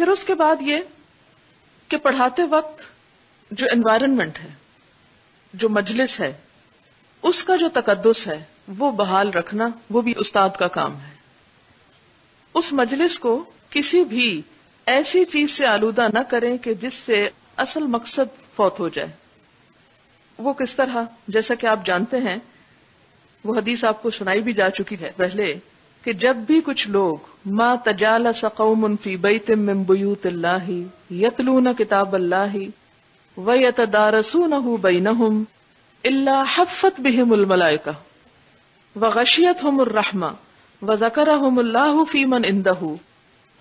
پھر اس کے بعد یہ کہ پڑھاتے وقت جو انوائرمنٹ ہے، جو مجلس ہے، اس کا جو تقدس ہے، وہ بحال رکھنا، وہ بھی استاد کا کام ہے۔ اس مجلس کو کسی بھی ایسی چیز سے آلودہ نہ کریں کہ جس سے اصل مقصد فوت ہو جائے۔ وہ کس طرح؟ جیسا کہ آپ جانتے ہیں، وہ حدیث آپ کو سنائی بھی جا چکی ہے۔ پہلے کہ جب بھی کچھ لوگ ما تجال سقوم فی بیت من بیوت اللہ یتلون کتاب اللہ و یتدارسونہ بینہم الا حفت بہم الملائکہ وغشیتہم الرحمہ وذکرہم اللہ فی من اندہ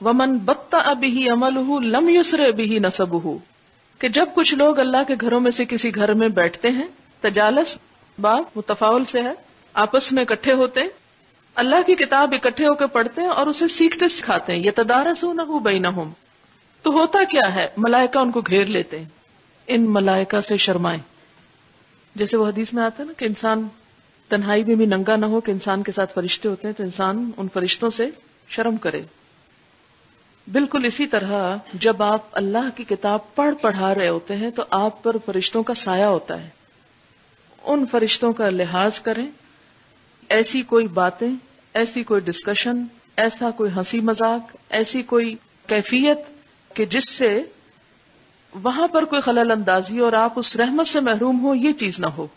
ومن بطأ به عملہ لم یسر به نسبہ کہ جب کچھ لوگ اللہ کے گھروں میں سے کسی گھر میں بیٹھتے ہیں تجالس باب متفاول سے ہے، آپس میں اکٹھے ہوتے ہیں اللہ کی کتاب اکٹھے ہو کے پڑھتے ہیں اور اسے سیکھتے سکھاتے ہیں یہ تدارس نہ ہو بئی نہ تو ہوتا کیا ہے؟ ملائکہ ان کو گھیر لیتے ہیں۔ ان ملائکہ سے شرمائیں۔ جیسے وہ حدیث میں آتا ہے نا کہ انسان تنہائی میں بھی ننگا نہ ہو کہ انسان کے ساتھ فرشتے ہوتے ہیں، تو انسان ان فرشتوں سے شرم کرے۔ بالکل اسی طرح جب آپ اللہ کی کتاب پڑھ پڑھا رہے ہوتے ہیں تو آپ پر فرشتوں کا سایہ ہوتا ہے۔ ان فرشتوں کا لحاظ کریں۔ ایسی کوئی باتیں ایسی کوئی ڈسکشن ایسا کوئی ہنسی مذاق، ایسی کوئی کیفیت کہ جس سے وہاں پر کوئی خلل اندازی اور آپ اس رحمت سے محروم ہو یہ چیز نہ ہو۔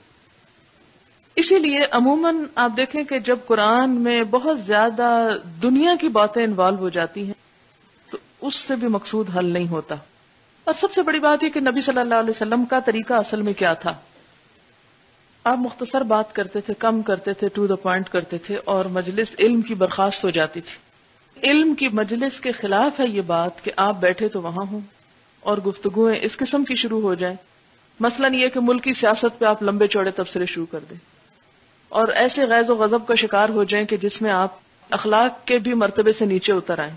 اسی لیے عموماً آپ دیکھیں کہ جب قرآن میں بہت زیادہ دنیا کی باتیں انوالو ہو جاتی ہیں، تو اس سے بھی مقصود حل نہیں ہوتا۔ اور سب سے بڑی بات یہ کہ نبی صلی اللہ علیہ وسلم کا طریقہ اصل میں کیا تھا؟ آپ مختصر بات کرتے تھے، کم کرتے تھے ٹو دا پوائنٹ کرتے تھے اور مجلس علم کی برخاست ہو جاتی تھی۔ علم کی مجلس کے خلاف ہے یہ بات کہ آپ بیٹھے تو وہاں ہوں اور گفتگویں اس قسم کی شروع ہو جائیں۔ مثلا یہ کہ ملکی سیاست پہ آپ لمبے چوڑے تبصرے شروع کر دیں۔ اور ایسے غیظ و غضب کا شکار ہو جائیں کہ جس میں آپ اخلاق کے بھی مرتبے سے نیچے اتر آئیں۔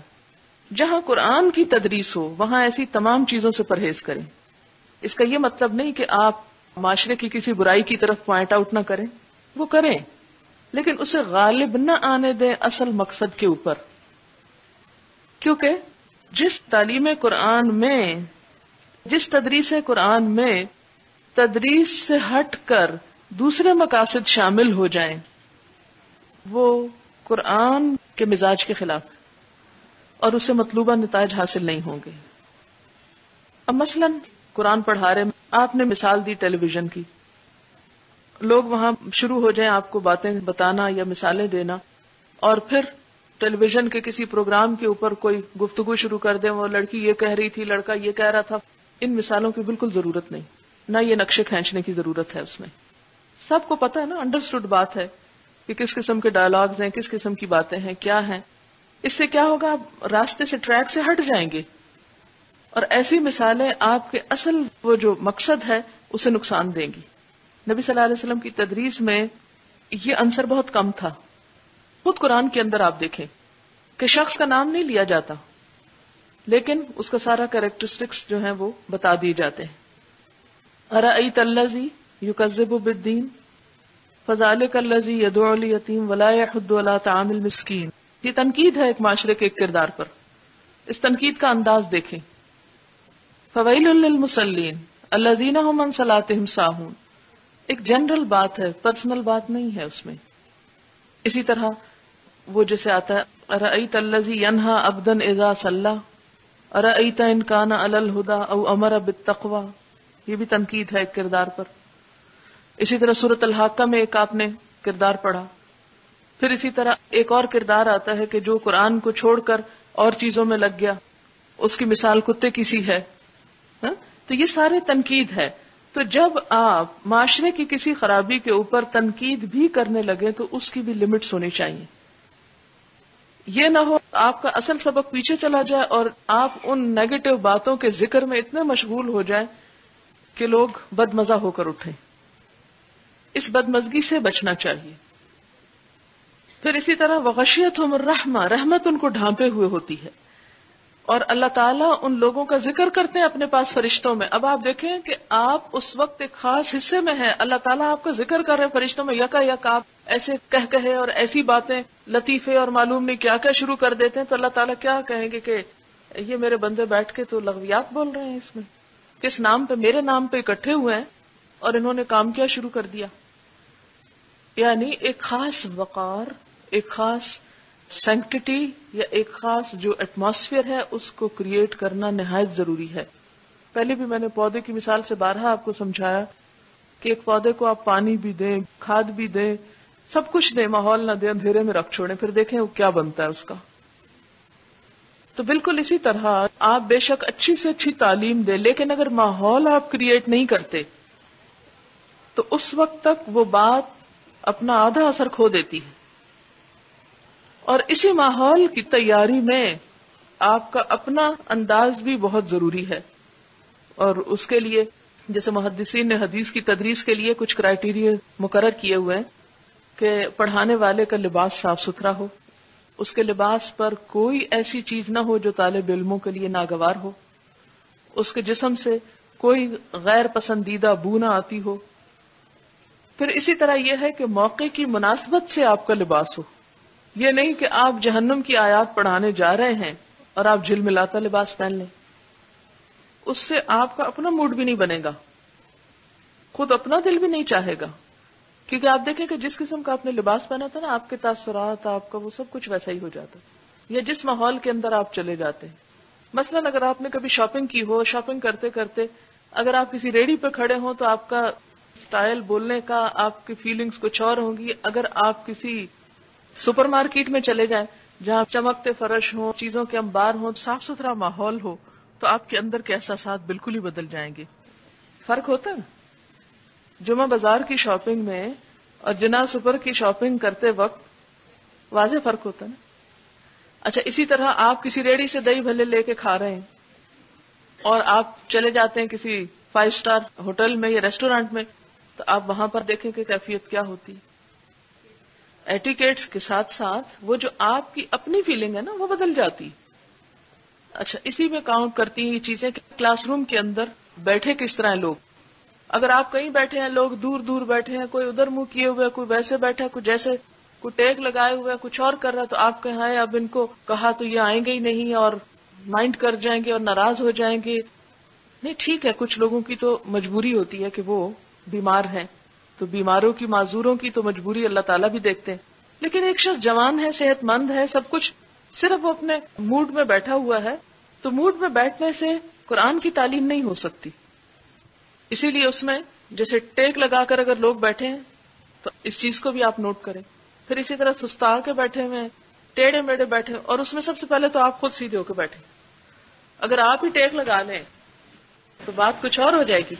جہاں قرآن کی تدریس ہو، وہاں ایسی تمام چیزوں سے پرہیز کریں۔ اس کا یہ مطلب نہیں کہ آپ معاشرے کی کسی برائی کی طرف پوائنٹ آؤٹ نہ کریں، وہ کریں، لیکن اسے غالب نہ آنے دیں اصل مقصد کے اوپر۔ کیونکہ جس تعلیم قرآن میں، جس تدریس قرآن میں تدریس سے ہٹ کر دوسرے مقاصد شامل ہو جائیں، وہ قرآن کے مزاج کے خلاف اور اسے مطلوبہ نتائج حاصل نہیں ہوں گے۔ اب مثلاً قرآن پڑھا رہے آپ نے مثال دی ٹیلی ویژن کی۔ لوگ وہاں شروع ہو جائیں آپ کو باتیں بتانا یا مثالیں دینا۔ اور پھر ٹیلی ویژن کے کسی پروگرام کے اوپر کوئی گفتگو شروع کر دیں، وہ لڑکی یہ کہہ رہی تھی، لڑکا یہ کہہ رہا تھا۔ ان مثالوں کی بالکل ضرورت نہیں۔ نہ یہ نقشے کھینچنے کی ضرورت ہے اس میں۔ سب کو پتا ہے نا انڈرسٹوڈ بات ہے کہ کس قسم کے ڈائلگز ہیں، کس قسم کی باتیں ہیں، کیا ہیں۔ اس سے کیا ہوگا؟ آپ راستے سے ٹریک سے ہٹ جائیں گے۔ اور ایسی مثالیں آپ کے اصل وہ جو مقصد ہے، اسے نقصان دیں گی۔ نبی صلی اللہ علیہ وسلم کی تدریس میں یہ عنصر بہت کم تھا۔ خود قرآن کے اندر آپ دیکھیں کہ شخص کا نام نہیں لیا جاتا، لیکن اس کا سارا کریکٹرسٹکس جو ہیں وہ بتا دیے جاتے ہیں۔ ارئی تلزی یو قزب الدین فضال کلزی ید یتیم ولا حد اللہ تعامل مسکین یہ تنقید ہے ایک معاشرے کے ایک کردار پر۔ اس تنقید کا انداز دیکھیں۔ فویل للمسلین الذین هم من صلاتهم ساہون ایک جنرل بات ہے پرسنل بات نہیں ہے اس میں۔ اسی طرح وہ جیسے آتا ہے ارأیت الذی ینہا عبدا اذا صلى؟ ارأیت ان کان علی الہدا او امر بالتقوى؟ یہ بھی تنقید ہے ایک کردار پر۔ اسی طرح سورۃ الحاقہ میں ایک آپ نے کردار پڑھا۔ پھر اسی طرح ایک اور کردار آتا ہے کہ جو قرآن کو چھوڑ کر اور چیزوں میں لگ گیا، اس کی مثال کتے کی سی ہے۔ ہاں؟ تو یہ سارے تنقید ہے۔ تو جب آپ معاشرے کی کسی خرابی کے اوپر تنقید بھی کرنے لگے تو اس کی بھی لمٹس ہونی چاہیے۔ یہ نہ ہو آپ کا اصل سبق پیچھے چلا جائے اور آپ ان نیگیٹو باتوں کے ذکر میں اتنے مشغول ہو جائیں کہ لوگ بد مزہ ہو کر اٹھیں۔ اس بدمزگی سے بچنا چاہیے۔ پھر اسی طرح وغشیت ہم رحمہ رحمت ان کو ڈھانپے ہوئے ہوتی ہے۔ اور اللہ تعالیٰ ان لوگوں کا ذکر کرتے ہیں اپنے پاس فرشتوں میں۔ اب آپ دیکھیں کہ آپ اس وقت ایک خاص حصے میں ہیں۔ اللہ تعالیٰ آپ کا ذکر کر رہے ہیں فرشتوں میں، یکا یک آپ ایسے کہہ کہے اور ایسی باتیں لطیفے اور معلوم نہیں کیا کیا شروع کر دیتے ہیں۔ تو اللہ تعالیٰ کیا کہیں گے کہ یہ میرے بندے بیٹھ کے تو لغویات بول رہے ہیں اس میں۔ کس نام پہ؟ میرے نام پہ اکٹھے ہوئے ہیں اور انہوں نے کام کیا شروع کر دیا۔ یعنی ایک خاص وقار، ایک خاص سینکٹی یا ایک خاص جو ایٹماسفیئر ہے، اس کو کریٹ کرنا نہایت ضروری ہے۔ پہلے بھی میں نے پودے کی مثال سے بارہا آپ کو سمجھایا کہ ایک پودے کو آپ پانی بھی دیں، کھاد بھی دیں، سب کچھ دیں، ماحول نہ دیں، اندھیرے میں رکھ چھوڑیں، پھر دیکھیں وہ کیا بنتا ہے اس کا۔ تو بالکل اسی طرح آپ بے شک اچھی سے اچھی تعلیم دیں، لیکن اگر ماحول آپ کریٹ نہیں کرتے، تو اس وقت تک وہ بات اپنا آدھا اثر کھو دیتی ہے۔ اور اسی ماحول کی تیاری میں آپ کا اپنا انداز بھی بہت ضروری ہے۔ اور اس کے لیے جیسے محدثین نے حدیث کی تدریس کے لیے کچھ کرائٹیریا مقرر کیے ہوئے ہیں کہ پڑھانے والے کا لباس صاف ستھرا ہو۔ اس کے لباس پر کوئی ایسی چیز نہ ہو جو طالب علموں کے لیے ناگوار ہو۔ اس کے جسم سے کوئی غیر پسندیدہ بو نہ آتی ہو۔ پھر اسی طرح یہ ہے کہ موقع کی مناسبت سے آپ کا لباس ہو۔ یہ نہیں کہ آپ جہنم کی آیات پڑھانے جا رہے ہیں اور آپ جھل ملاتا لباس پہن لیں۔ اس سے آپ کا اپنا موڈ بھی نہیں بنے گا۔ خود اپنا دل بھی نہیں چاہے گا۔ کیونکہ آپ دیکھیں کہ جس قسم کا آپ نے لباس پہنا تھا نا، آپ کے تاثرات، آپ کا وہ سب کچھ ویسا ہی ہو جاتا۔ یا جس ماحول کے اندر آپ چلے جاتے۔ ہیں مثلا اگر آپ نے کبھی شاپنگ کی ہو شاپنگ کرتے کرتے اگر آپ کسی ریڈی پہ کھڑے ہوں تو آپ کا اسٹائل بولنے کا، آپ کی فیلنگز کچھ اور ہوں گی۔ اگر آپ کسی سپر مارکیٹ میں چلے جائیں، جہاں چمکتے فرش ہوں، چیزوں کے انبار ہوں، صاف ستھرا ماحول ہو، تو آپ کے اندر کے احساسات بالکل ہی بدل جائیں گے۔ فرق ہوتا ہے۔ جمعہ بازار کی شاپنگ میں اور جنا سپر کی شاپنگ کرتے وقت واضح فرق ہوتا ہے نا۔ اچھا اسی طرح آپ کسی ریڑی سے دہی بھلے لے کے کھا رہے ہیں اور آپ چلے جاتے ہیں کسی فائیو سٹار ہوٹل میں یا ریسٹورینٹ میں، تو آپ وہاں پر دیکھیں کہ کیفیت کیا ہوتی۔ ایٹیکیٹس کے ساتھ ساتھ وہ جو آپ کی اپنی فیلنگ ہے نا وہ بدل جاتی۔ اچھا اسی میں کاؤنٹ کرتی ہیں یہ چیزیں کہ کلاس روم کے اندر بیٹھے کس طرح ہیں لوگ۔ اگر آپ کہیں بیٹھے ہیں، لوگ دور دور بیٹھے ہیں، کوئی ادھر منہ کیے ہوئے، کوئی ویسے بیٹھا کوئی جیسے، کوئی ٹیک لگائے ہوئے کچھ اور کر رہا تو آپ کہیں اب ان کو کہا تو یہ آئیں گے ہی نہیں اور مائنڈ کر جائیں گے اور ناراض ہو جائیں گے۔ نہیں، ٹھیک ہے، کچھ لوگوں کی تو مجبوری ہوتی ہے کہ وہ بیمار ہیں۔ تو بیماروں کی معذوروں کی تو مجبوری اللہ تعالیٰ بھی دیکھتے ہیں۔ لیکن ایک شخص جوان ہے صحت مند ہے، سب کچھ صرف وہ اپنے موڈ میں بیٹھا ہوا ہے، تو موڈ میں بیٹھنے سے قرآن کی تعلیم نہیں ہو سکتی۔ اسی لیے اس میں جیسے ٹیک لگا کر اگر لوگ بیٹھے ہیں، تو اس چیز کو بھی آپ نوٹ کریں۔ پھر اسی طرح سستا کے بیٹھے ہوئے ٹیڑھے میڑے بیٹھے اور اس میں سب سے پہلے تو آپ خود سیدھے ہو کے بیٹھے اگر آپ ہی ٹیک لگا لیں، تو بات کچھ اور ہو جائے گی۔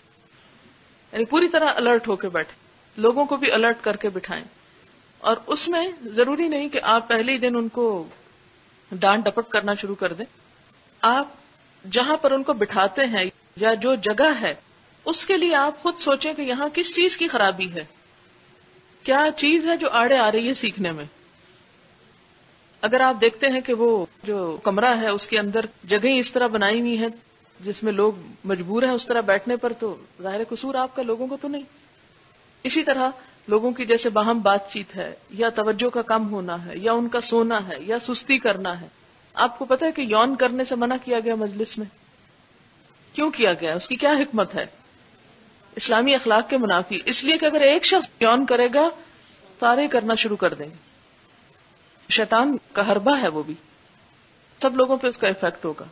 یعنی پوری طرح الرٹ ہو کے بیٹھے لوگوں کو بھی الرٹ کر کے بٹھائیں۔ اور اس میں ضروری نہیں کہ آپ پہلے ہی دن ان کو ڈانٹ ڈپٹ کرنا شروع کر دیں۔ آپ جہاں پر ان کو بٹھاتے ہیں یا جو جگہ ہے، اس کے لیے آپ خود سوچیں کہ یہاں کس چیز کی خرابی ہے۔ کیا چیز ہے جو آڑے آ رہی ہے سیکھنے میں؟ اگر آپ دیکھتے ہیں کہ وہ جو کمرہ ہے، اس کے اندر جگہیں اس طرح بنائی ہوئی ہیں، جس میں لوگ مجبور ہیں اس طرح بیٹھنے پر، تو ظاہر قصور آپ کا، لوگوں کو تو نہیں۔ اسی طرح لوگوں کی جیسے باہم بات چیت ہے، یا توجہ کا کم ہونا ہے، یا ان کا سونا ہے، یا سستی کرنا ہے۔ آپ کو پتا ہے کہ یون کرنے سے منع کیا گیا مجلس میں؟ کیوں کیا گیا؟ اس کی کیا حکمت ہے؟ اسلامی اخلاق کے منافی۔ اس لیے کہ اگر ایک شخص یون کرے گا سارے کرنا شروع کر دیں گے۔ شیطان کا حربہ ہے وہ بھی۔ سب لوگوں پہ اس کا افیکٹ ہوگا۔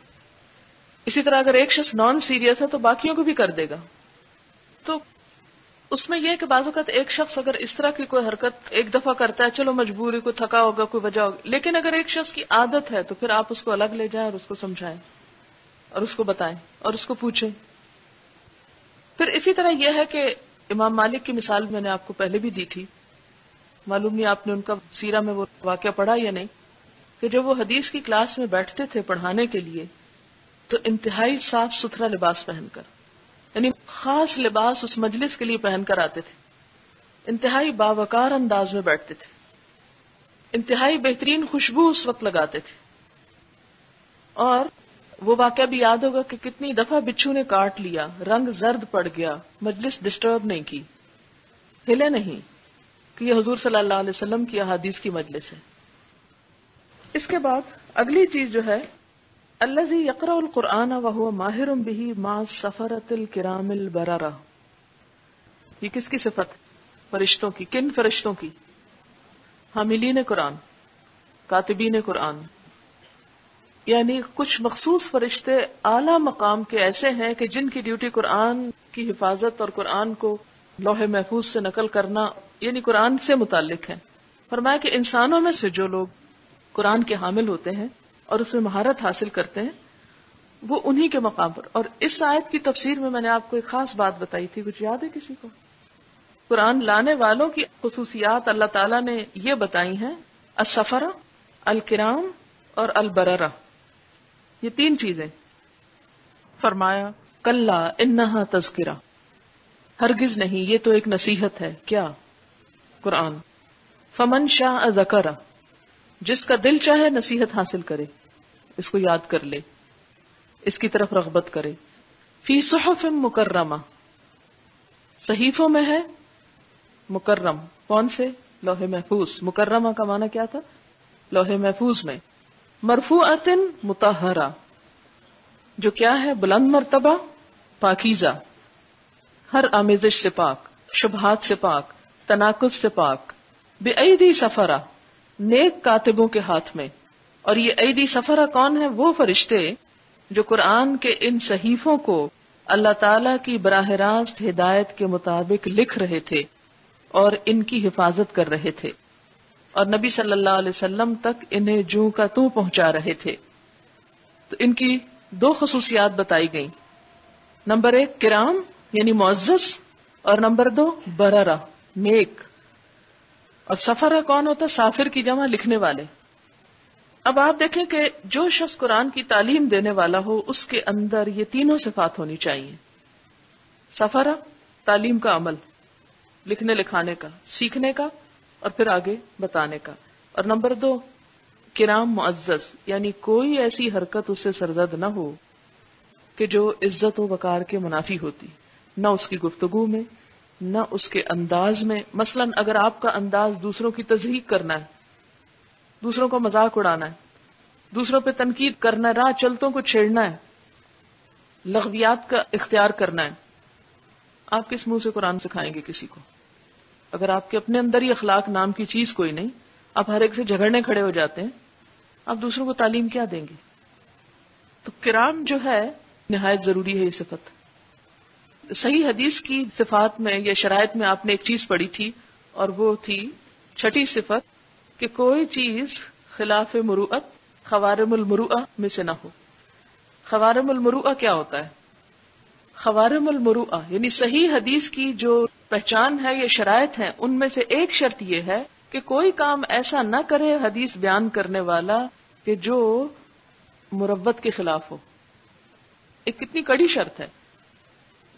اسی طرح اگر ایک شخص نان سیریس ہے تو باقیوں کو بھی کر دے گا۔ تو اس میں یہ کہ بعض اوقات ایک شخص اگر اس طرح کی کوئی حرکت ایک دفعہ کرتا ہے، چلو مجبوری، کوئی تھکا ہوگا، کوئی وجہ ہوگا، لیکن اگر ایک شخص کی عادت ہے تو پھر آپ اس کو الگ لے جائیں اور اس کو سمجھائیں اور اس کو بتائیں اور اس کو پوچھیں۔ پھر اسی طرح یہ ہے کہ امام مالک کی مثال میں نے آپ کو پہلے بھی دی تھی۔ معلوم نہیں آپ نے ان کا سیرا میں وہ واقعہ پڑھا یا نہیں کہ جب وہ حدیث کی کلاس میں بیٹھتے تھے پڑھانے کے لیے تو انتہائی صاف ستھرا لباس پہن کر۔ یعنی خاص لباس اس مجلس کے لیے پہن کر آتے تھے۔ انتہائی باوکار انداز میں بیٹھتے تھے۔ انتہائی بہترین خوشبو اس وقت لگاتے تھے۔ اور وہ واقعہ بھی یاد ہوگا کہ کتنی دفعہ بچھو نے کاٹ لیا، رنگ زرد پڑ گیا، مجلس ڈسٹرب نہیں کی۔ ہلے نہیں کہ یہ حضور صلی اللہ علیہ وسلم کی احادیث کی مجلس ہے۔ اس کے بعد اگلی چیز جو ہے الذي يقرأ القرآن وهو ماهر به مع السفرة الكرام البررة. یہ کس کی صفت فرشتوں کی. کن فرشتوں کی؟ حاملین قرآن، کاتبین قرآن. یعنی کچھ مخصوص فرشتے اعلی مقام کے ایسے ہیں کہ جن کی ڈیوٹی قرآن کی حفاظت اور قرآن کو لوہے محفوظ سے نقل کرنا یعنی قرآن سے متعلق ہے۔ فرمایا کہ انسانوں میں سے جو لوگ قرآن کے حامل ہوتے ہیں اور اس میں مہارت حاصل کرتے ہیں، وہ انہی کے مقام پر۔ اور اس آیت کی تفسیر میں میں نے آپ کو ایک خاص بات بتائی تھی، کچھ یاد ہے کسی کو؟ قرآن لانے والوں کی خصوصیات اللہ تعالیٰ نے یہ بتائی ہیں، السفر، الکرام اور البررا یہ تین چیزیں۔ فرمایا کل انہا تذکرہ۔ ہرگز نہیں، یہ تو ایک نصیحت ہے، کیا؟ قرآن۔ فمن شاہ ذکر جس کا دل چاہے نصیحت حاصل کرے، اس کو یاد کر لے، اس کی طرف رغبت کرے۔ فی صحف مکرمہ، صحیفوں میں ہے مکرم۔ کون سے؟ لوہے محفوظ۔ مکرمہ کا معنی کیا تھا؟ لوہے محفوظ میں۔ مرفو متحرہ جو کیا ہے؟ بلند مرتبہ، پاکیزہ۔ ہر آمیزش سے پاک، شبہات سے پاک، تناقض سے پاک۔ بے عیدی سفرا نیک کاتبوں کے ہاتھ میں۔ اور یہ عیدی سفرا کون ہے؟ وہ فرشتے جو قرآن کے ان صحیفوں کو اللہ تعالی کی براہ راست ہدایت کے مطابق لکھ رہے تھے اور ان کی حفاظت کر رہے تھے۔ اور نبی صلی اللہ علیہ وسلم تک انہیں جو کا تو پہنچا رہے تھے۔ تو ان کی دو خصوصیات بتائی گئی نمبر ایک کرام یعنی معزز، اور نمبر دو بررا نیک۔ اور سفر کون ہوتا سافر کی جمع لکھنے والے۔ اب آپ دیکھیں کہ جو شخص قرآن کی تعلیم دینے والا ہو، اس کے اندر یہ تینوں صفات ہونی چاہیے۔ سفر تعلیم کا عمل، لکھنے لکھانے کا، سیکھنے کا اور پھر آگے بتانے کا۔ اور نمبر دو، کرام معزز یعنی کوئی ایسی حرکت اس سے سرزد نہ ہو کہ جو عزت و وقار کے منافی ہوتی، نہ اس کی گفتگو میں نہ اس کے انداز میں۔ مثلا اگر آپ کا انداز دوسروں کی تصدیق کرنا ہے، دوسروں کو مذاق اڑانا ہے، دوسروں پہ تنقید کرنا ہے، راہ چلتوں کو چھیڑنا ہے، لغویات کا اختیار کرنا ہے، آپ کس منہ سے قرآن سکھائیں گے کسی کو؟ اگر آپ کے اپنے اندر ہی اخلاق نام کی چیز کوئی نہیں، آپ ہر ایک سے جھگڑنے کھڑے ہو جاتے ہیں، آپ دوسروں کو تعلیم کیا دیں گے؟ تو کرام جو ہے، نہایت ضروری ہے یہ صفت۔ صحیح حدیث کی صفات میں یا شرائط میں آپ نے ایک چیز پڑھی تھی اور وہ تھی چھٹی صفت کہ کوئی چیز خلاف مروعت خوارم المروع میں سے نہ ہو۔ خوارم المروع کیا ہوتا ہے؟ خوارم المروع یعنی صحیح حدیث کی جو پہچان ہے یا شرائط ہے ان میں سے ایک شرط یہ ہے کہ کوئی کام ایسا نہ کرے حدیث بیان کرنے والا کہ جو مربت کے خلاف ہو۔ ایک کتنی کڑی شرط ہے۔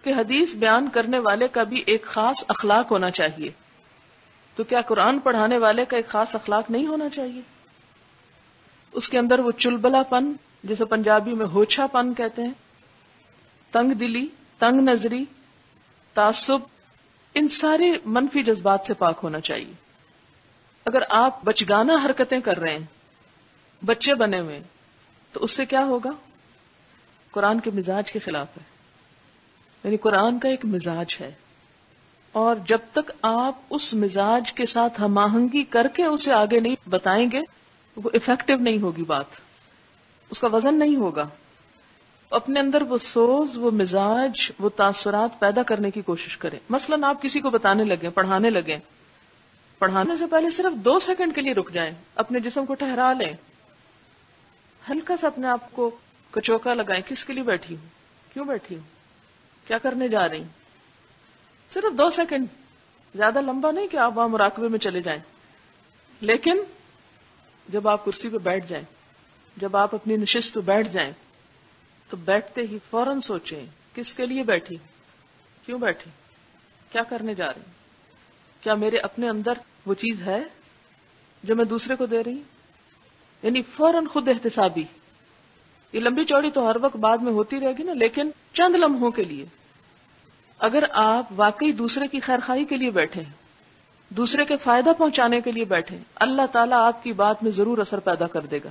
کہ حدیث بیان کرنے والے کا بھی ایک خاص اخلاق ہونا چاہیے۔ تو کیا قرآن پڑھانے والے کا ایک خاص اخلاق نہیں ہونا چاہیے؟ اس کے اندر وہ چلبلا پن، جسے پنجابی میں ہوچھا پن کہتے ہیں، تنگ دلی، تنگ نظری، تعصب، ان سارے منفی جذبات سے پاک ہونا چاہیے۔ اگر آپ بچگانا حرکتیں کر رہے ہیں، بچے بنے ہوئے، تو اس سے کیا ہوگا؟ قرآن کے مزاج کے خلاف ہے۔ یعنی قرآن کا ایک مزاج ہے۔ اور جب تک آپ اس مزاج کے ساتھ ہم آہنگی کر کے اسے آگے نہیں بتائیں گے، وہ افیکٹو نہیں ہوگی بات۔ اس کا وزن نہیں ہوگا۔ اپنے اندر وہ سوز، وہ مزاج، وہ تاثرات پیدا کرنے کی کوشش کریں۔ مثلا آپ کسی کو بتانے لگے پڑھانے لگے پڑھانے سے پہلے صرف دو سیکنڈ کے لیے رک جائیں، اپنے جسم کو ٹھہرا لیں۔ ہلکا سا اپنے آپ کو کچوکا لگائیں، کس کے لیے بیٹھی ہوں؟ کیوں بیٹھی ہوں؟ کیا کرنے جا رہی صرف دو سیکنڈ۔ زیادہ لمبا نہیں کہ آپ وہاں مراقبے میں چلے جائیں۔ لیکن جب آپ کرسی پہ بیٹھ جائیں، جب آپ اپنی نشست پہ بیٹھ جائیں، تو بیٹھتے ہی فوراً سوچیں، کس کے لیے بیٹھی؟ کیوں بیٹھی؟ کیا کرنے جا رہی کیا میرے اپنے اندر وہ چیز ہے جو میں دوسرے کو دے رہی یعنی فوراً خود احتسابی۔ یہ لمبی چوڑی تو ہر وقت بعد میں ہوتی رہے گی نا، لیکن چند لمحوں کے لیے۔ اگر آپ واقعی دوسرے کی خیر خائی کے لیے بیٹھے دوسرے کے فائدہ پہنچانے کے لیے بیٹھے اللہ تعالیٰ آپ کی بات میں ضرور اثر پیدا کر دے گا۔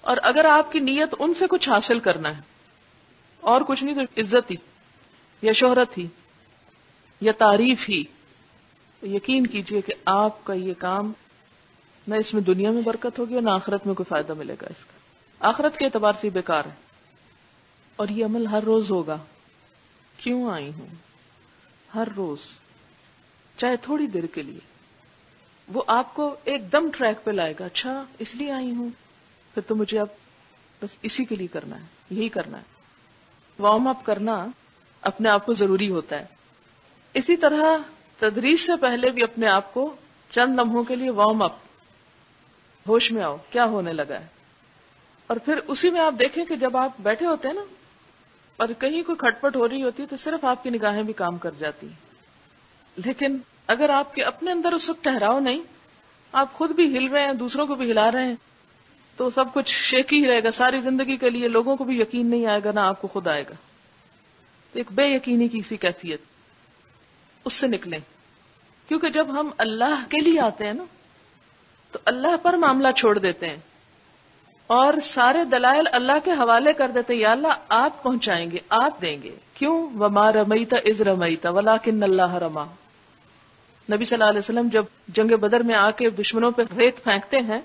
اور اگر آپ کی نیت ان سے کچھ حاصل کرنا ہے، اور کچھ نہیں تو عزت ہی، یا شہرت ہی، یا تعریف ہی یقین کیجیے کہ آپ کا یہ کام نہ اس میں دنیا میں برکت ہوگی اور نہ آخرت میں کوئی فائدہ ملے گا اس کا۔ آخرت کے اعتبار سے بیکار ہے، اور یہ عمل ہر روز ہوگا۔ کیوں آئی ہوں؟ ہر روز، چاہے تھوڑی دیر کے لیے۔ وہ آپ کو ایک دم ٹریک پہ لائے گا اچھا اس لیے آئی ہوں۔ پھر تو مجھے اب بس اسی کے لیے کرنا ہے، یہی کرنا ہے۔ وارم اپ کرنا اپنے آپ کو ضروری ہوتا ہے۔ اسی طرح تدریس سے پہلے بھی اپنے آپ کو چند لمحوں کے لیے وارم اپ۔ ہوش میں آؤ، کیا ہونے لگا ہے؟ اور پھر اسی میں آپ دیکھیں کہ جب آپ بیٹھے ہوتے ہیں نا اور کہیں کوئی کھٹپٹ ہو رہی ہوتی ہے تو صرف آپ کی نگاہیں بھی کام کر جاتی ہیں۔ لیکن اگر آپ کے اپنے اندر اس وقت ٹہراؤ نہیں، آپ خود بھی ہل رہے ہیں، دوسروں کو بھی ہلا رہے ہیں، تو سب کچھ شیکی ہی رہے گا۔ ساری زندگی کے لیے لوگوں کو بھی یقین نہیں آئے گا، نہ آپ کو خود آئے گا۔ ایک بے یقینی کی سی کیفیت اس سے نکلیں۔ کیونکہ جب ہم اللہ کے لیے آتے ہیں نا، تو اللہ پر معاملہ چھوڑ دیتے ہیں۔ اور سارے دلائل اللہ کے حوالے کر دیتے، یا اللہ، آپ پہنچائیں گے، آپ دیں گے۔ کیوں؟ وما رمیتا از رمیتا ولا کن اللہ رما نبی صلی اللہ علیہ وسلم جب جنگ بدر میں آ کے دشمنوں پہ ریت پھینکتے ہیں،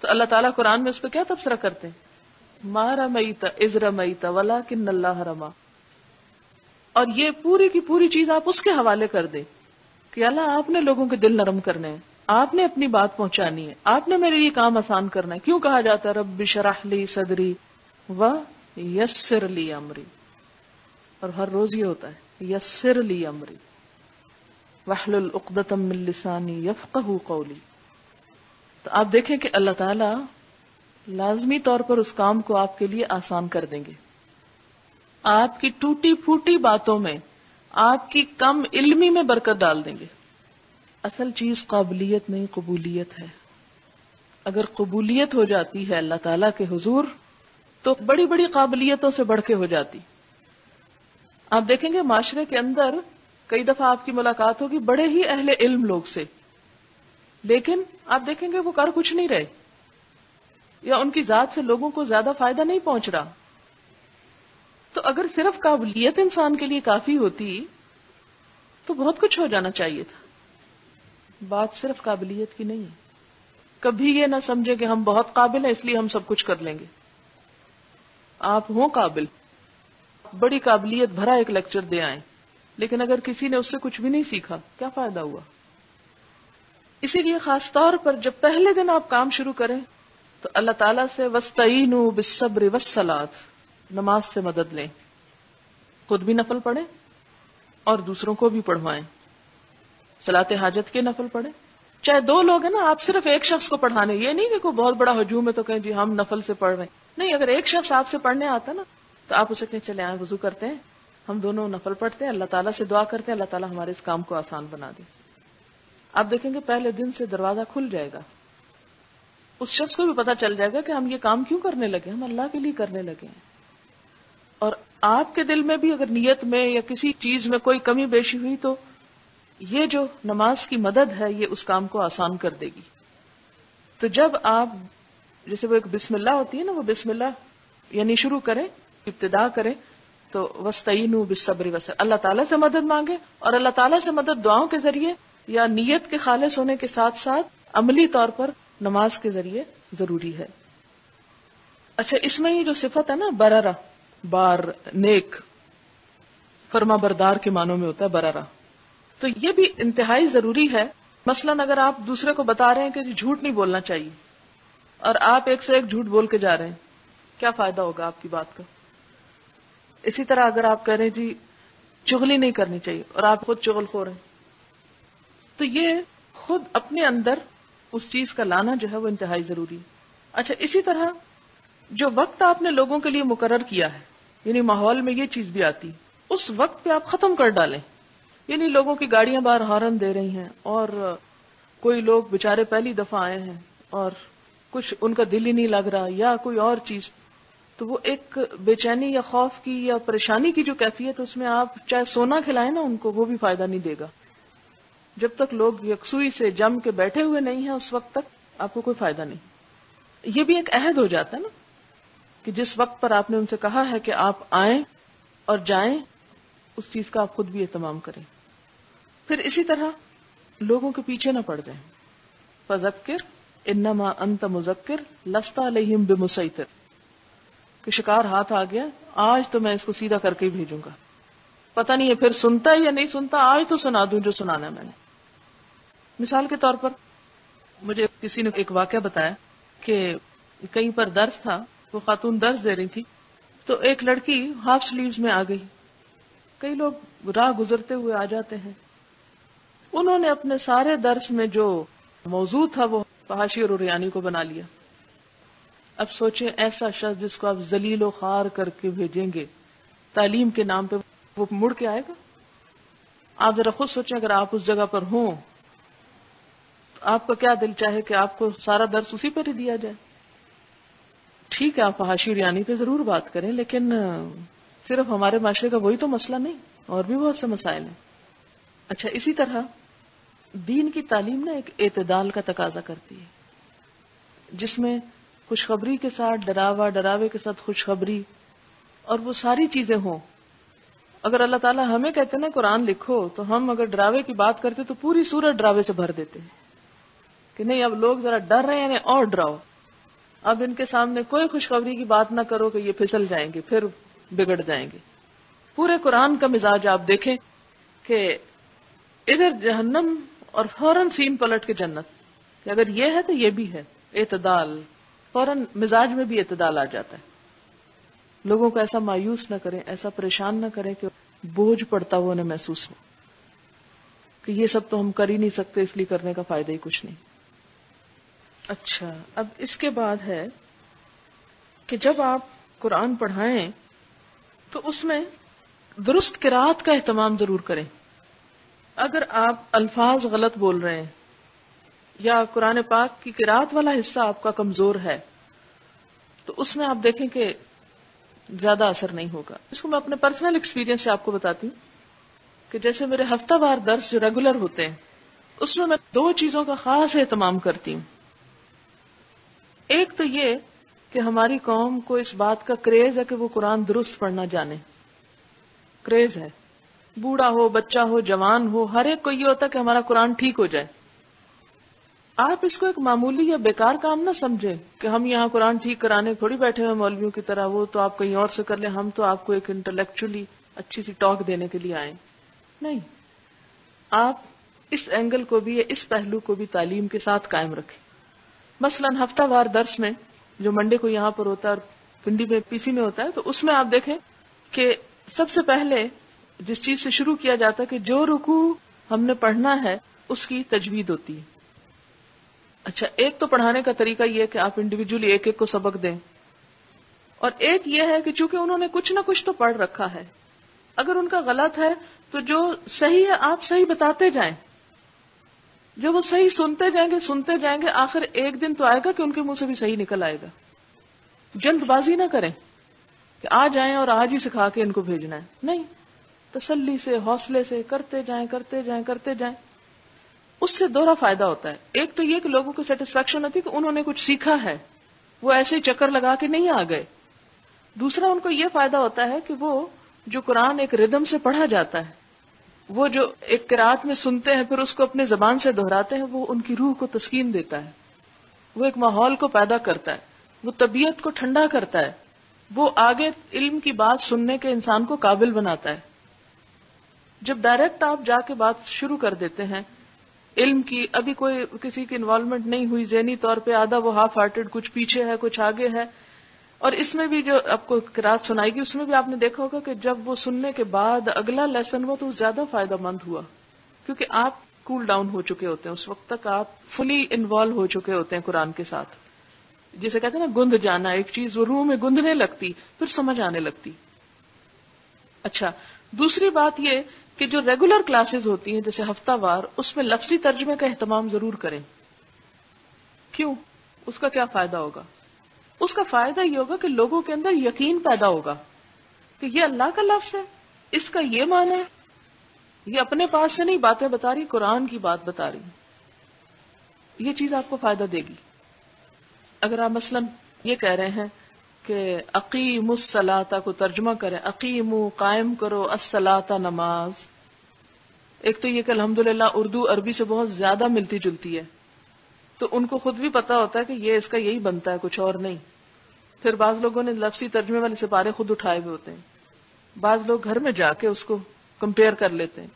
تو اللہ تعالیٰ قرآن میں اس پہ کیا تبصرہ کرتے ہیں؟ مارا میتا از رمیتا ولا کن اللہ رما اور یہ پوری کی پوری چیز آپ اس کے حوالے کر دیں کہ اللہ، آپ نے لوگوں کے دل نرم کرنے ہیں۔ آپ نے اپنی بات پہنچانی ہے، آپ نے میرے یہ کام آسان کرنا ہے۔ کیوں کہا جاتا ہے؟ رب شرح لی صدری و یسر لی امری۔ اور ہر روز یہ ہوتا ہے، یسر لی امری۔ وحل العقدتم من لسانی یفقہ قولی۔ تو آپ دیکھیں کہ اللہ تعالی لازمی طور پر اس کام کو آپ کے لیے آسان کر دیں گے۔ آپ کی ٹوٹی پھوٹی باتوں میں آپ کی کم علمی میں برکت ڈال دیں گے۔ اصل چیز قابلیت نہیں، قبولیت ہے۔ اگر قبولیت ہو جاتی ہے اللہ تعالی کے حضور، تو بڑی بڑی قابلیتوں سے بڑھ کے ہو جاتی۔ آپ دیکھیں گے معاشرے کے اندر کئی دفعہ آپ کی ملاقات ہوگی بڑے ہی اہل علم لوگ سے۔ لیکن آپ دیکھیں گے وہ کر کچھ نہیں رہے۔ یا ان کی ذات سے لوگوں کو زیادہ فائدہ نہیں پہنچ رہا۔ تو اگر صرف قابلیت انسان کے لیے کافی ہوتی، تو بہت کچھ ہو جانا چاہیے تھا۔ بات صرف قابلیت کی نہیں ہے۔ کبھی یہ نہ سمجھے کہ ہم بہت قابل ہیں، اس لیے ہم سب کچھ کر لیں گے۔ آپ ہوں قابل۔ بڑی قابلیت بھرا ایک لیکچر دے آئیں۔ لیکن اگر کسی نے اس سے کچھ بھی نہیں سیکھا، کیا فائدہ ہوا؟ اسی لیے خاص طور پر جب پہلے دن آپ کام شروع کریں، تو اللہ تعالیٰ سے وسطین بصبر وسلات نماز سے مدد لیں۔ خود بھی نفل پڑھیں اور دوسروں کو بھی پڑھوائیں۔ سلاتے حاجت کے نفل پڑھے چاہے دو لوگ ہیں نا، آپ صرف ایک شخص کو پڑھانے، یہ نہیں کہ کوئی بہت بڑا ہجوم ہے تو کہیں جی ہم نفل سے پڑھ رہے ہیں۔ نہیں، اگر ایک شخص آپ سے پڑھنے آتا نا، تو آپ اسے کہیں چلے آئے وضو کرتے ہیں۔ ہم دونوں نفل پڑھتے ہیں، اللہ تعالیٰ سے دعا کرتے ہیں، اللہ تعالیٰ ہمارے اس کام کو آسان بنا دے۔ آپ دیکھیں گے پہلے دن سے دروازہ کھل جائے گا۔ اس شخص کو بھی پتا چل جائے گا کہ ہم یہ کام کیوں کرنے لگے ہم اللہ کے لیے کرنے لگے ہیں۔ اور آپ کے دل میں بھی اگر نیت میں یا کسی چیز میں کوئی کمی بیشی ہوئی تو یہ جو نماز کی مدد ہے، یہ اس کام کو آسان کر دے گی۔ تو جب آپ جیسے وہ ایک بسم اللہ ہوتی ہے نا، وہ بسم اللہ یعنی شروع کریں، ابتدا کریں، تو وسطین بصبری وسط اللہ تعالیٰ سے مدد مانگے اور اللہ تعالیٰ سے مدد دعاؤں کے ذریعے یا نیت کے خالص ہونے کے ساتھ ساتھ عملی طور پر نماز کے ذریعے ضروری ہے۔ اچھا اس میں یہ جو صفت ہے نا برارا بار، نیک، فرما بردار کے معنوں میں ہوتا ہے برارا تو یہ بھی انتہائی ضروری ہے۔ مثلا اگر آپ دوسرے کو بتا رہے ہیں کہ جھوٹ نہیں بولنا چاہیے اور آپ ایک سے ایک جھوٹ بول کے جا رہے ہیں، کیا فائدہ ہوگا آپ کی بات کا؟ اسی طرح اگر آپ کہہ رہے ہیں جی چغلی نہیں کرنی چاہیے اور آپ خود چغل کھو رہے ہیں۔ تو یہ خود اپنے اندر اس چیز کا لانا جو ہے وہ انتہائی ضروری ہے۔ اچھا اسی طرح جو وقت آپ نے لوگوں کے لیے مقرر کیا ہے یعنی ماحول میں یہ چیز بھی آتی، اس وقت پہ آپ ختم کر ڈالیں۔ یعنی لوگوں کی گاڑیاں باہر ہارن دے رہی ہیں اور کوئی لوگ بےچارے پہلی دفعہ آئے ہیں اور کچھ ان کا دل ہی نہیں لگ رہا یا کوئی اور چیز، تو وہ ایک بے چینی یا خوف کی یا پریشانی کی جو کیفیت اس میں آپ چاہے سونا کھلائیں نا ان کو، وہ بھی فائدہ نہیں دے گا۔ جب تک لوگ یکسوئی سے جم کے بیٹھے ہوئے نہیں ہیں، اس وقت تک آپ کو کوئی فائدہ نہیں۔ یہ بھی ایک عہد ہو جاتا ہے نا کہ جس وقت پر آپ نے ان سے کہا ہے کہ آپ آئیں اور جائیں، اس چیز کا آپ خود بھی اہتمام کریں۔ پھر اسی طرح لوگوں کے پیچھے نہ پڑ جائیں۔ فذکر، انما انت مذکر لستا علیہم بمسیطر۔ کہ شکار ہاتھ آ گیا، آج تو میں اس کو سیدھا کر کے ہی بھیجوں گا۔ پتہ نہیں ہے پھر سنتا ہے یا نہیں سنتا، آج تو سنا دوں جو سنانا ہے میں نے۔ مثال کے طور پر مجھے کسی نے ایک واقعہ بتایا کہ کہیں پر درس تھا، وہ خاتون درس دے رہی تھی، تو ایک لڑکی ہاف سلیوز میں آ گئی۔ کئی لوگ راہ گزرتے ہوئے آ جاتے ہیں۔ انہوں نے اپنے سارے درس میں جو موضوع تھا وہ فحاشی اور ریانی کو بنا لیا۔ اب سوچیں ایسا شخص جس کو آپ زلیل و خار کر کے بھیجیں گے، تعلیم کے نام پہ وہ مڑ کے آئے گا؟ آپ ذرا خود سوچیں، اگر آپ اس جگہ پر ہوں تو آپ کا کیا دل چاہے کہ آپ کو سارا درس اسی پر ہی دیا جائے؟ ٹھیک ہے، آپ فحاشی ریانی پہ ضرور بات کریں، لیکن صرف ہمارے معاشرے کا وہی تو مسئلہ نہیں، اور بھی بہت سے مسائل ہیں۔ اچھا اسی طرح دین کی تعلیم نا ایک اعتدال کا تقاضا کرتی ہے۔ جس میں خوشخبری کے ساتھ، ڈراوا، ڈراوے کے ساتھ خوشخبری اور وہ ساری چیزیں ہوں۔ اگر اللہ تعالیٰ ہمیں کہتے نا، قرآن لکھو، تو ہم اگر ڈراوے کی بات کرتے تو پوری سورت ڈراوے سے بھر دیتے ہیں۔ کہ نہیں، اب لوگ ذرا ڈر رہے ہیں یعنی اور ڈراؤ۔ اب ان کے سامنے کوئی خوشخبری کی بات نہ کرو کہ یہ پھسل جائیں گے، پھر بگڑ جائیں گے۔ پورے قرآن کا مزاج آپ دیکھیں کہ ادھر جہنم اور فوراً سین پلٹ کے جنت۔ کہ اگر یہ ہے تو یہ بھی ہے، اعتدال۔ فوراً مزاج میں بھی اعتدال آ جاتا ہے۔ لوگوں کو ایسا مایوس نہ کریں، ایسا پریشان نہ کریں کہ بوجھ پڑتا ہوا انہیں محسوس ہو۔ کہ یہ سب تو ہم کر ہی نہیں سکتے، اس لیے کرنے کا فائدہ ہی کچھ نہیں۔ اچھا اب اس کے بعد ہے کہ جب آپ قرآن پڑھائیں تو اس میں درست کراط کا اہتمام ضرور کریں۔ اگر آپ الفاظ غلط بول رہے ہیں، یا قرآن پاک کی کراط والا حصہ آپ کا کمزور ہے، تو اس میں آپ دیکھیں کہ زیادہ اثر نہیں ہوگا۔ اس کو میں اپنے پرسنل ایکسپیرینس سے آپ کو بتاتی ہوں کہ جیسے میرے ہفتہ وار درس جو ریگولر ہوتے ہیں، اس میں میں دو چیزوں کا خاص اہتمام کرتی ہوں۔ ایک تو یہ کہ ہماری قوم کو اس بات کا کریز ہے کہ وہ قرآن درست پڑھنا جانے۔ کریز ہے۔ بوڑھا ہو، بچہ ہو، جوان ہو، ہر ایک کو یہ ہوتا ہے کہ ہمارا قرآن ٹھیک ہو جائے۔ آپ اس کو ایک معمولی یا بیکار کام نہ سمجھے کہ ہم یہاں قرآن ٹھیک کرانے تھوڑی بیٹھے ہوئے مولویوں کی طرح، وہ تو آپ کہیں اور سے کر لیں، ہم تو آپ کو ایک انٹلیکچولی اچھی سی ٹاک دینے کے لیے آئے۔ نہیں۔ آپ اس اینگل کو بھی یا اس پہلو کو بھی تعلیم کے ساتھ قائم رکھیں۔ مثلا ہفتہ وار درس میں جو منڈے کو یہاں پر ہوتا ہے اور پنڈی میں، پی سی میں ہوتا ہے، تو اس میں آپ دیکھیں کہ سب سے پہلے جس چیز سے شروع کیا جاتا ہے کہ جو رکو ہم نے پڑھنا ہے، اس کی تجوید ہوتی ہے۔ اچھا ایک تو پڑھانے کا طریقہ یہ کہ آپ انڈیویجلی ایک ایک کو سبق دیں۔ اور ایک یہ ہے کہ چونکہ انہوں نے کچھ نہ کچھ تو پڑھ رکھا ہے، اگر ان کا غلط ہے تو جو صحیح ہے، آپ صحیح بتاتے جائیں۔ جو وہ صحیح سنتے جائیں گے، سنتے جائیں گے، آخر ایک دن تو آئے گا کہ ان کے منہ سے بھی صحیح نکل آئے گا۔ جلد بازی نہ کریں کہ آ جائیں اور آج ہی سکھا کے ان کو بھیجنا ہے۔ نہیں۔ تسلی سے، حوصلے سے، کرتے جائیں کرتے جائیں کرتے جائیں۔ اس سے دوہرا فائدہ ہوتا ہے۔ ایک تو یہ کہ لوگوں کو سیٹسفیکشن ہوتی کہ انہوں نے کچھ سیکھا ہے۔ وہ ایسے ہی چکر لگا کے نہیں آ گئے۔ دوسرا، ان کو یہ فائدہ ہوتا ہے کہ وہ جو قرآن ایک ردم سے پڑھا جاتا ہے، وہ جو ایک کراط میں سنتے ہیں، پھر اس کو اپنے زبان سے دہراتے ہیں، وہ ان کی روح کو تسکین دیتا ہے۔ وہ ایک ماحول کو پیدا کرتا ہے۔ وہ طبیعت کو ٹھنڈا کرتا ہے۔ وہ آگے علم کی بات سننے کے انسان کو قابل بناتا ہے۔ جب ڈائریکٹ آپ جا کے بات شروع کر دیتے ہیں، علم کی ابھی کوئی کسی کی انوالومنٹ نہیں ہوئی، ذہنی طور پہ آدھا وہ ہاف ہارٹیڈ کچھ پیچھے ہے، کچھ آگے ہے۔ اور اس میں بھی جو آپ کو رات سنائی گی اس میں بھی آپ نے دیکھا ہوگا کہ جب وہ سننے کے بعد اگلا لیسن ہوا تو زیادہ فائدہ مند ہوا۔ کیونکہ آپ کول ڈاؤن ہو چکے ہوتے ہیں، اس وقت تک آپ فلی انوالو ہو چکے ہوتے ہیں قرآن کے ساتھ۔ جسے کہتے ہیں نا، گند جانا، ایک چیز وہ روح میں گندنے لگتی، پھر سمجھ آنے لگتی۔ اچھا دوسری بات یہ کہ جو ریگولر کلاسز ہوتی ہیں، جیسے ہفتہ وار، اس میں لفظی ترجمے کا اہتمام ضرور کریں۔ کیوں؟ اس کا کیا فائدہ ہوگا؟ اس کا فائدہ یہ ہوگا کہ لوگوں کے اندر یقین پیدا ہوگا کہ یہ اللہ کا لفظ ہے، اس کا یہ معنی ہے۔ یہ اپنے پاس سے نہیں باتیں بتا رہی، قرآن کی بات بتا رہی۔ یہ چیز آپ کو فائدہ دے گی۔ اگر آپ مثلا یہ کہہ رہے ہیں کہ عقیم السلاتا کو ترجمہ کریں۔ عقیم قائم کرو السلاتا نماز۔ ایک تو یہ کہ الحمد اردو، عربی سے بہت زیادہ ملتی جلتی ہے۔ تو ان کو خود بھی پتا ہوتا ہے کہ یہ اس کا یہی بنتا ہے، کچھ اور نہیں۔ پھر بعض لوگوں نے لفظی ترجمے والے سپارے خود اٹھائے ہوئے ہوتے ہیں۔ بعض لوگ گھر میں جا کے اس کو کمپیئر کر لیتے ہیں۔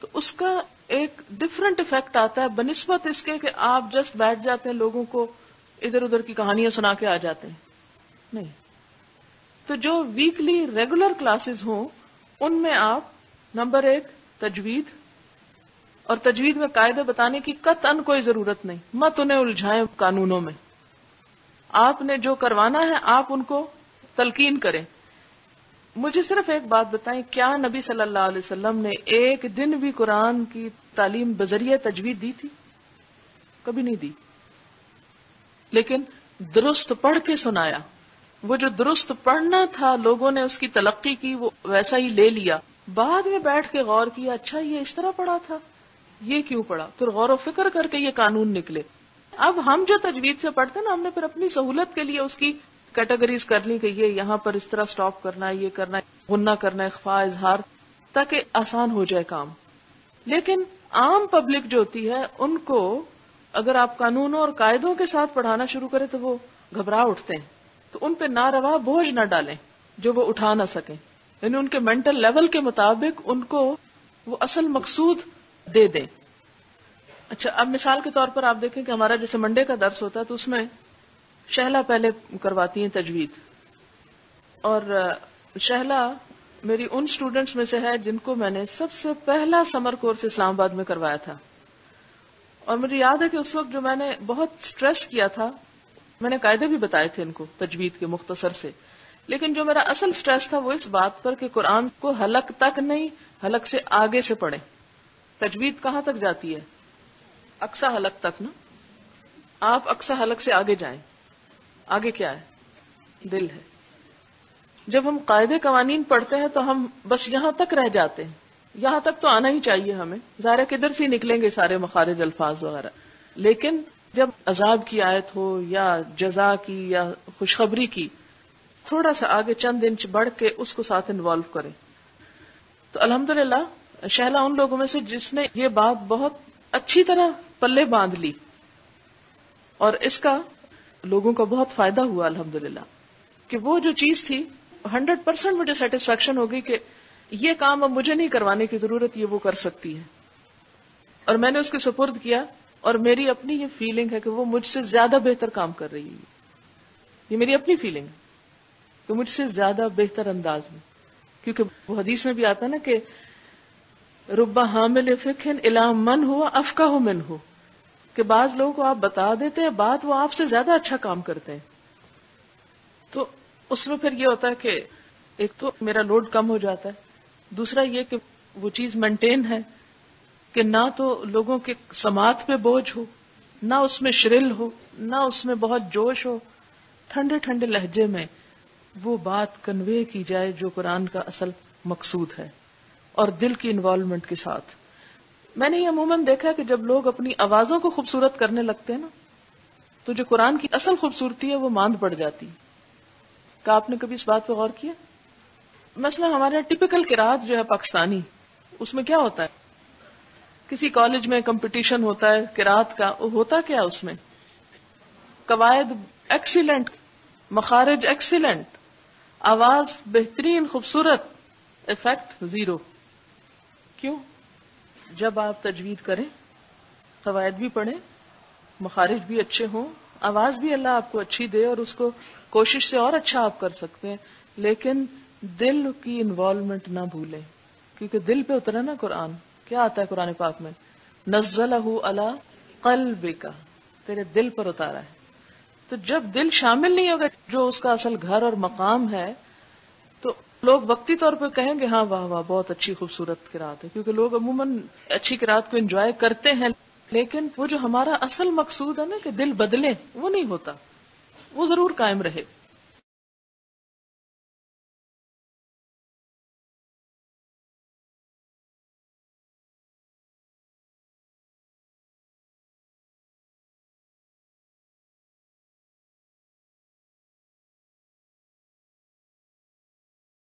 تو اس کا ایک ڈفرنٹ افیکٹ آتا ہے، بنسبت اس کے کہ آپ جسٹ بیٹھ جاتے ہیں، لوگوں کو ادھر ادھر کی کہانیاں سنا کے آ جاتے ہیں۔ نہیں۔ تو جو ویکلی ریگولر کلاسز ہوں، ان میں آپ نمبر ایک، تجوید، اور تجوید میں قاعدے بتانے کی قطن کوئی ضرورت نہیں۔ مت انہیں الجھائیں قانونوں میں۔ آپ نے جو کروانا ہے، آپ ان کو تلقین کریں۔ مجھے صرف ایک بات بتائیں، کیا نبی صلی اللہ علیہ وسلم نے ایک دن بھی قرآن کی تعلیم بذریعہ تجوید دی تھی؟ کبھی نہیں دی۔ لیکن درست پڑھ کے سنایا۔ وہ جو درست پڑھنا تھا، لوگوں نے اس کی تلقی کی، وہ ویسا ہی لے لیا۔ بعد میں بیٹھ کے غور کیا اچھا یہ اس طرح پڑھا تھا۔ یہ کیوں پڑھا؟ پھر غور و فکر کر کے یہ قانون نکلے۔ اب ہم جو تجوید سے پڑھتے نا، ہم نے پھر اپنی سہولت کے لیے اس کی کیٹیگریز کر لی کہ یہ یہاں پر اس طرح سٹاپ کرنا ہے، یہ کرنا ہے، غنہ کرنا ہے اخفا اظہار، تاکہ آسان ہو جائے کام۔ لیکن عام پبلک جو ہوتی ہے، ان کو اگر آپ قانونوں اور قاعدوں کے ساتھ پڑھانا شروع کرے تو وہ گھبراہ اٹھتے ہیں۔ تو ان پہ ناروا بوجھ نہ ڈالیں جو وہ اٹھا نہ سکیں۔ یعنی ان کے مینٹل لیول کے مطابق ان کو وہ اصل مقصود دے دیں۔ اچھا اب مثال کے طور پر آپ دیکھیں کہ ہمارا جیسے منڈے کا درس ہوتا ہے تو اس میں شہلا پہلے کرواتی ہیں تجوید۔ اور شہلا میری ان اسٹوڈینٹس میں سے ہے جن کو میں نے سب سے پہلا سمر کورس اسلام آباد میں کروایا تھا۔ اور مجھے یاد ہے کہ اس وقت جو میں نے بہت سٹریس کیا تھا میں نے قاعدے بھی بتائے تھے ان کو تجوید کے مختصر سے۔ لیکن جو میرا اصل سٹریس تھا وہ اس بات پر کہ قرآن کو حلق تک نہیں، حلق سے آگے سے پڑھیں۔ تجوید کہاں تک جاتی ہے؟ اکسا حلق تک نا۔ آپ اکسا حلق سے آگے جائیں۔ آگے کیا ہے؟ دل ہے۔ جب ہم قاعدے قوانین پڑھتے ہیں تو ہم بس یہاں تک رہ جاتے ہیں۔ یہاں تک تو آنا ہی چاہیے ہمیں۔ ظاہر کدھر سے نکلیں گے سارے مخارج الفاظ وغیرہ۔ لیکن جب عذاب کی آیت ہو یا جزا کی یا خوشخبری کی، تھوڑا سا آگے چند انچ بڑھ کے اس کو ساتھ انوالو کریں۔ تو الحمد للہ شہلا ان لوگوں میں سے جس نے یہ بات بہت اچھی طرح پلے باندھ لی۔ اور اس کا لوگوں کا بہت فائدہ ہوا الحمد للہ کہ وہ جو چیز تھی ہنڈریڈ پرسینٹ مجھے سیٹسفیکشن ہوگی کہ یہ کام اب مجھے نہیں کروانے کی ضرورت، یہ وہ کر سکتی ہے۔ اور میں نے اس کے سپرد کیا اور میری اپنی یہ فیلنگ ہے کہ وہ مجھ سے زیادہ بہتر کام کر رہی ہے۔ یہ میری اپنی فیلنگ ہے کہ مجھ سے زیادہ بہتر انداز میں۔ کیونکہ وہ حدیث میں بھی آتا نا کہ ربا حامل فکن علام من ہوا افقا ہو من ہو کہ بعض لوگوں کو آپ بتا دیتے ہیں بات وہ آپ سے زیادہ اچھا کام کرتے ہیں۔ تو اس میں پھر یہ ہوتا ہے کہ ایک تو میرا لوڈ کم ہو جاتا ہے۔ دوسرا یہ کہ وہ چیز مینٹین ہے۔ کہ نہ تو لوگوں کے سماعت پہ بوجھ ہو، نہ اس میں شرل ہو، نہ اس میں بہت جوش ہو، ٹھنڈے ٹھنڈے لہجے میں وہ بات کنوے کی جائے جو قرآن کا اصل مقصود ہے اور دل کی انوالومنٹ کے ساتھ۔ میں نے یہ عموماً دیکھا کہ جب لوگ اپنی آوازوں کو خوبصورت کرنے لگتے ہیں نا، تو جو قرآن کی اصل خوبصورتی ہے وہ ماند پڑ جاتی۔ کیا آپ نے کبھی اس بات پہ غور کیا؟ مثلا ہمارے ٹپکل کراط جو ہے پاکستانی، اس میں کیا ہوتا ہے؟ کسی کالج میں کمپٹیشن ہوتا ہے، کراط کا، ہوتا کیا اس میں؟ قواعد ایکسیلنٹ مخارج ایکسیلنٹ آواز بہترین، خوبصورت افیکٹ زیرو کیوں؟ جب آپ تجوید کریں، قواعد بھی پڑھیں، مخارج بھی اچھے ہوں، آواز بھی اللہ آپ کو اچھی دے اور اس کو کوشش سے اور اچھا آپ کر سکتے ہیں، لیکن دل کی انوالومنٹ نہ بھولیں، کیونکہ دل پہ اترا نا قرآن۔ کیا آتا ہے قرآن پاک میں؟ نزل اللہ قلب کا تیرے دل پر اتارا ہے۔ تو جب دل شامل نہیں ہوگا، جو اس کا اصل گھر اور مقام ہے، تو لوگ وقتی طور پہ کہیں گے ہاں واہ واہ، بہت اچھی خوبصورت کراط ہے۔ کیونکہ لوگ عموماً اچھی کراط کو انجوائے کرتے ہیں، لیکن وہ جو ہمارا اصل مقصود ہے نا، کہ دل بدلے، وہ نہیں ہوتا۔ وہ ضرور قائم رہے۔